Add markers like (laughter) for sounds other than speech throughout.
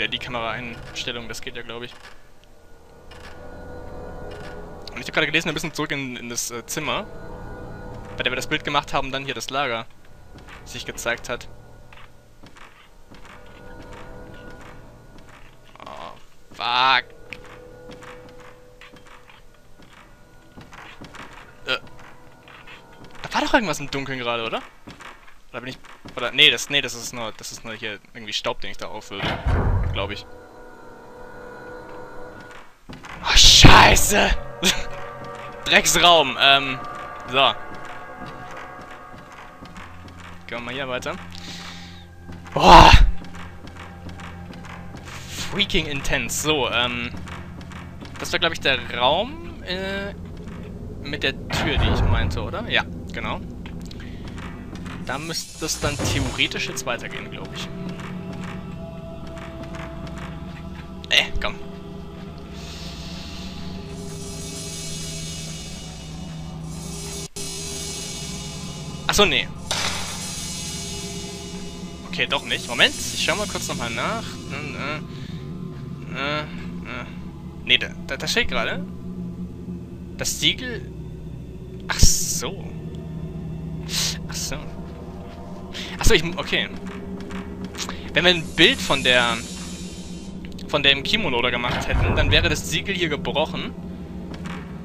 Wieder die Kameraeinstellung, das geht ja, glaube ich. Und ich habe gerade gelesen, wir müssen zurück in, in das äh, Zimmer, bei dem wir das Bild gemacht haben, dann hier das Lager sich gezeigt hat. Oh, fuck. Äh. Da war doch irgendwas im Dunkeln gerade, oder? Oder bin ich... Oder... Nee, das, nee, das ist nur... Das ist nur hier irgendwie Staub, den ich da aufwürde. Glaube ich. Oh, Scheiße! (laughs) Drecksraum. Ähm... So. Gehen wir mal hier weiter. Boah! Freaking intense. So, ähm... Das war, glaube ich, der Raum, äh, mit der Tür, die ich meinte, oder? Ja, genau. Da müsste es dann theoretisch jetzt weitergehen, glaube ich. Komm. Achso, nee. Okay, doch nicht. Moment, ich schau mal kurz nochmal nach. Äh, äh, äh. Nee, da, da, da steht gerade. Das Siegel... Ach so. Ach so. Achso, ich... Okay. Wenn wir ein Bild von der... von dem Kimono da gemacht hätten, dann wäre das Siegel hier gebrochen.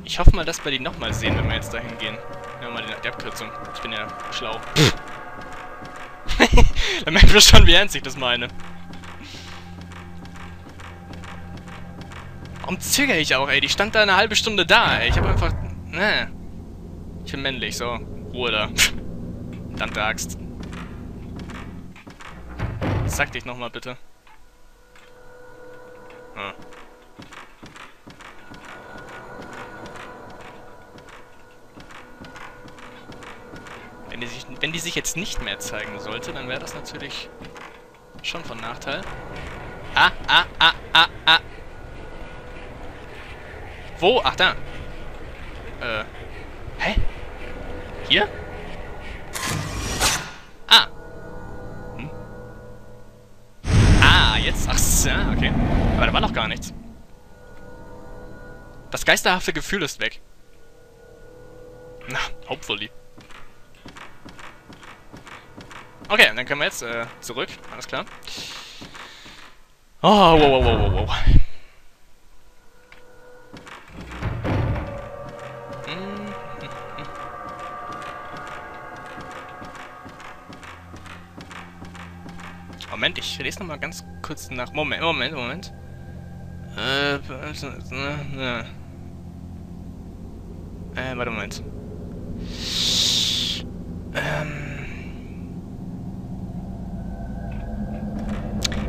Ich hoffe mal, dass wir die nochmal sehen, wenn wir jetzt dahin gehen. Nehmen wir mal die Abkürzung. Ich bin ja schlau. (laughs) dann merken wir schon, wie ernst ich das meine. Warum zögere ich auch, ey? Die stand da eine halbe Stunde da, ey. Ich hab einfach... Ne. Ich bin männlich, so. Ruhe da. (laughs) Verdammte Axt. Sag dich nochmal bitte. Ah. Wenn die, sich, wenn die sich jetzt nicht mehr zeigen sollte, dann wäre das natürlich schon von Nachteil. Ah, ah, ah, ah, ah. Wo? Ach, da. Äh. Hä? Hier? War noch gar nichts. Das geisterhafte Gefühl ist weg. Na, hopefully. Okay, dann können wir jetzt äh, zurück. Alles klar. Oh, wow, wow, wow, wow, wow. Moment, ich lese nochmal ganz kurz nach. Moment, Moment, Moment. Äh, äh, äh warte, Moment. Ähm.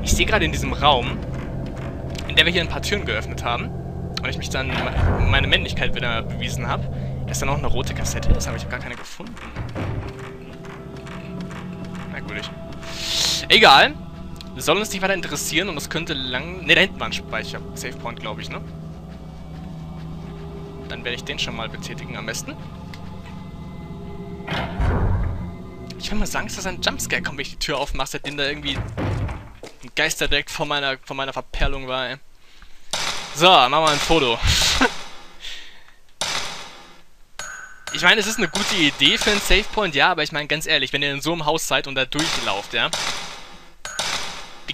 Ich sehe gerade in diesem Raum, in der wir hier ein paar Türen geöffnet haben, und ich mich dann meine Männlichkeit wieder bewiesen habe, dass da noch eine rote Kassette ist, aber ich habe gar keine gefunden. Merkwürdig. Egal. Soll uns nicht weiter interessieren und es könnte lang... Ne, da hinten war ein Speicher. Save Point, glaube ich, ne? Dann werde ich den schon mal betätigen am besten. Ich will mal sagen, dass das ein Jumpscare kommt, wenn ich die Tür aufmache, seitdem da irgendwie ein Geister direkt vor meiner, vor meiner Verperlung war, ey. So, machen wir ein Foto. (laughs) ich meine, es ist eine gute Idee für einen Save Point, ja, aber ich meine, ganz ehrlich, wenn ihr in so einem Haus seid und da durchlauft, ja,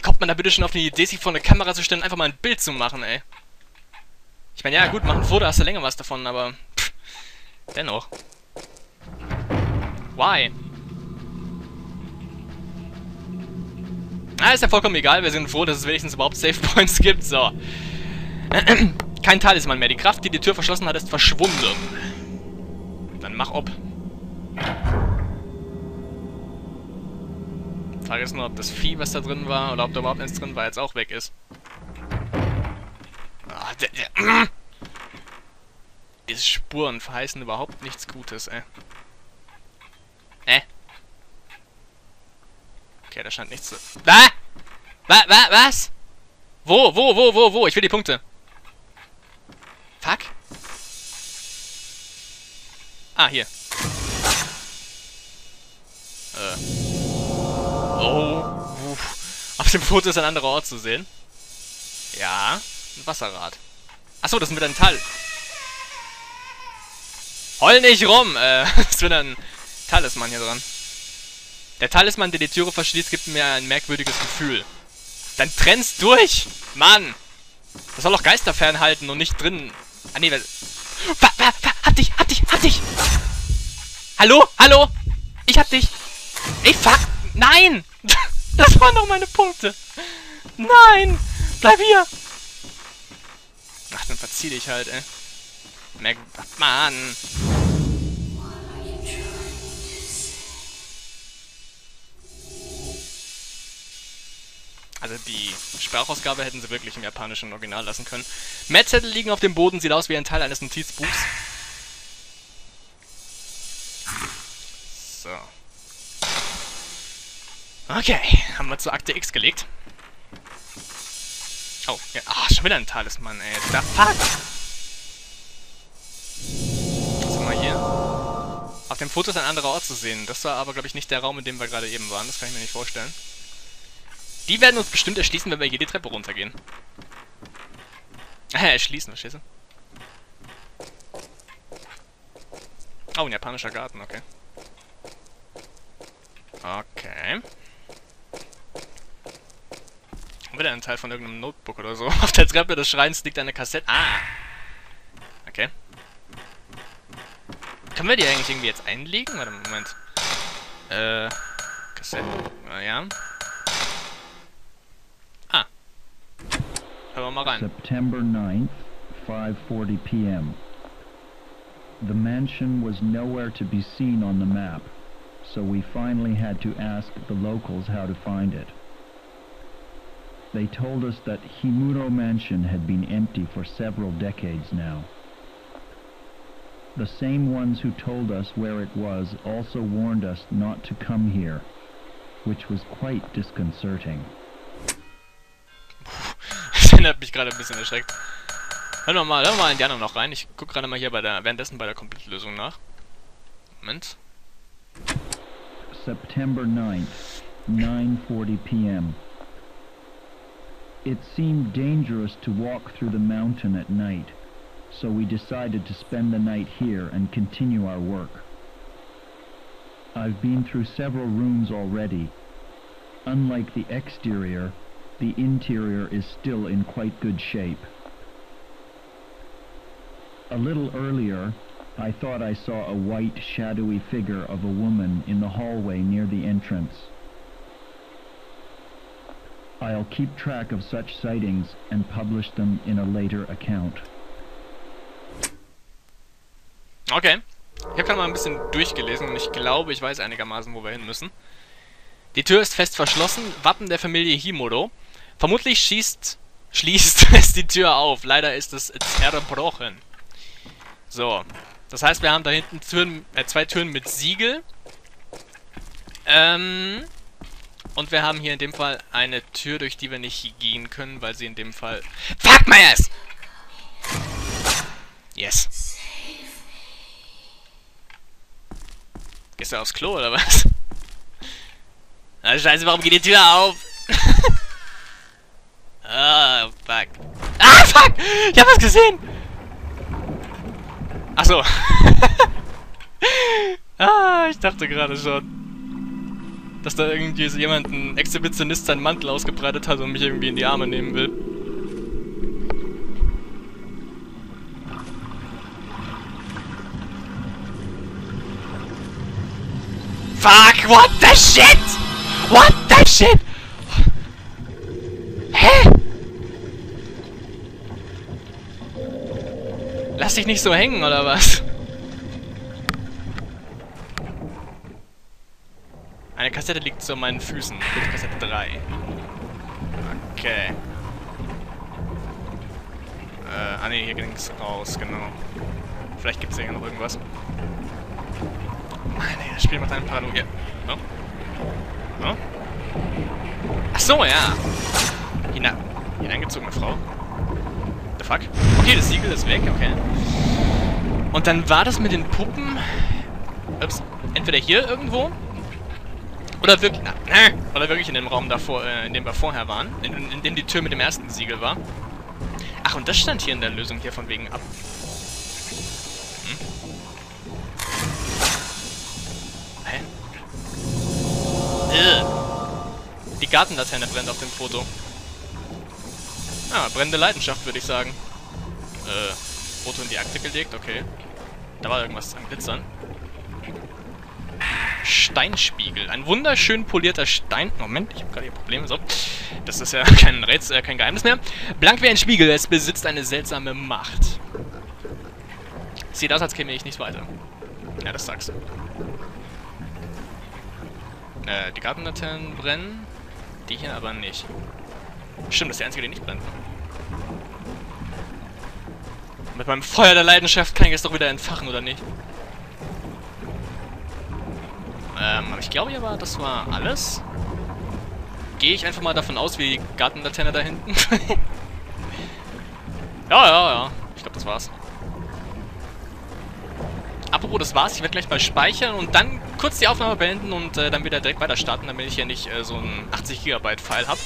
kommt man da bitte schon auf die Idee, sich vor eine Kamera zu stellen einfach mal ein Bild zu machen, ey? Ich meine, ja gut, machen Foto, hast du länger was davon, aber... Pff, dennoch. Why? Ah, ist ja vollkommen egal, wir sind froh, dass es wenigstens überhaupt Save Points gibt, so. (clears throat) Kein Talisman mehr, die Kraft, die die Tür verschlossen hat, ist verschwunden. Dann mach ob. Frage ist nur, ob das Vieh, was da drin war, oder ob da überhaupt nichts drin war, jetzt auch weg ist. Ah, der, der, Diese Spuren verheißen überhaupt nichts Gutes, ey. Äh. Okay, da scheint nichts zu... Da! Wa, wa, was? Wo, wo, wo, wo, wo? Ich will die Punkte. Fuck. Ah, hier. Oh. Auf dem Foto ist ein anderer Ort zu sehen. Ja, ein Wasserrad. Achso, das ist wieder ein Teil. Heul nicht rum! Äh, (laughs) das ist wieder ein Talisman hier dran. Der Talisman, der die Türe verschließt, gibt mir ein merkwürdiges Gefühl. Dann trennst durch! Mann! Das soll doch Geister fernhalten und nicht drin... Ah, nee, weil... Hab dich, hab dich, hab dich! Hallo, hallo! Ich hab dich! Ey, fuck! Nein! (laughs) Das waren doch meine Punkte! Nein! Bleib hier! Ach, dann verzieh dich halt, ey. Merk... Mann! Also die Sprachausgabe hätten sie wirklich im japanischen Original lassen können. Metzzettel liegen auf dem Boden, sieht aus wie ein Teil eines Notizbuchs. Okay, haben wir zur Akte X gelegt. Oh, ja, ach, schon wieder ein Talisman, ey. Da fuck! Was haben wir hier? Auf dem Foto ist ein anderer Ort zu sehen. Das war aber, glaube ich, nicht der Raum, in dem wir gerade eben waren. Das kann ich mir nicht vorstellen. Die werden uns bestimmt erschließen, wenn wir hier die Treppe runtergehen. Ah, erschließen, verstehst du? Oh, ein japanischer Garten, okay. Okay. Wieder ein Teil von irgendeinem Notebook oder so. (laughs) Auf der Treppe des Schreins liegt eine Kassette. Ah! Okay. Können wir die eigentlich irgendwie jetzt einlegen? Warte, Moment. Äh, Kassette. Ah, ja. Hören wir mal rein. September 9th, 5:40 p.m. The mansion was nowhere to be seen on the map, so we finally had to ask the locals how to find it. They told us that Himuro Mansion had been empty for several decades now. The same ones who told us where it was also warned us not to come here, which was quite disconcerting. (laughs) hat mich gerade ein bisschen erschreckt. Hören wir mal, wir mal in die anderen noch rein. Ich gucke gerade mal hier bei der, währenddessen bei der Komplettlösung nach. Moment. September 9th, 9.40 p.m. It seemed dangerous to walk through the mountain at night, so we decided to spend the night here and continue our work. I've been through several rooms already. Unlike the exterior, the interior is still in quite good shape. A little earlier, I thought I saw a white, shadowy figure of a woman in the hallway near the entrance. I'll keep track of such sightings and publish them in a later account. Okay. Ich habe gerade mal ein bisschen durchgelesen und ich glaube, ich weiß einigermaßen, wo wir hin müssen. Die Tür ist fest verschlossen. Wappen der Familie Himodo. Vermutlich schießt, schließt (laughs) es die Tür auf. Leider ist es zerbrochen. So. Das heißt, wir haben da hinten Türen, äh, zwei Türen mit Siegel. Ähm... Und wir haben hier in dem Fall eine Tür, durch die wir nicht gehen können, weil sie in dem Fall... Fuck my ass! Yes. Gehst du aufs Klo, oder was? Ah, scheiße, warum geht die Tür auf? (laughs) Ah, fuck. Ah, fuck! Ich hab was gesehen! Ach so. (laughs) ah, ich dachte gerade schon, dass da irgendwie jemand, ein Exhibitionist, seinen Mantel ausgebreitet hat und mich irgendwie in die Arme nehmen will. Fuck, what the shit? What the shit? Hä? Lass dich nicht so hängen, oder was? Eine Kassette liegt zu meinen Füßen. Kassette 3. Okay. Äh, ah ne, hier ging's raus, genau. Vielleicht gibt's hier noch irgendwas. Mann, ey, das Spiel macht einen Paranoia. Ja. Oh. Oh. Ach so, ja. Hina hineingezogene Frau the fuck? Okay, das Siegel ist weg, okay. Und dann war das mit den Puppen... Ups, entweder hier irgendwo Oder wirklich, na, oder wirklich in dem Raum davor, äh, in dem wir vorher waren, in, in dem die Tür mit dem ersten Siegel war. Ach, und das stand hier in der Lösung hier von wegen ab. Hm? Hä? Äh. Die Gartenlaterne brennt auf dem Foto. Ah, brennende Leidenschaft, würde ich sagen. Äh, Foto in die Akte gelegt, okay. Da war irgendwas am Glitzern. Steinspiegel. Ein wunderschön polierter Stein... Moment, ich habe gerade hier Probleme. So. Das ist ja (laughs) kein Rätsel, äh, kein Geheimnis mehr. Blank wie ein Spiegel. Es besitzt eine seltsame Macht. Sieht aus, als käme ich nicht weiter. Ja, das sagst du. Äh, die Gartenlaternen brennen. Die hier aber nicht. Stimmt, das ist der einzige, der nicht brennt. Mit meinem Feuer der Leidenschaft kann ich es doch wieder entfachen, oder nicht? Ähm, aber ich glaube aber, das war alles. Gehe ich einfach mal davon aus, wie die Gartenlaterne da hinten. (laughs) ja, ja, ja. Ich glaube, das war's. Apropos, das war's. Ich werde gleich mal speichern und dann kurz die Aufnahme beenden und äh, dann wieder direkt weiter starten, damit ich ja nicht äh, so ein 80 GB File habe.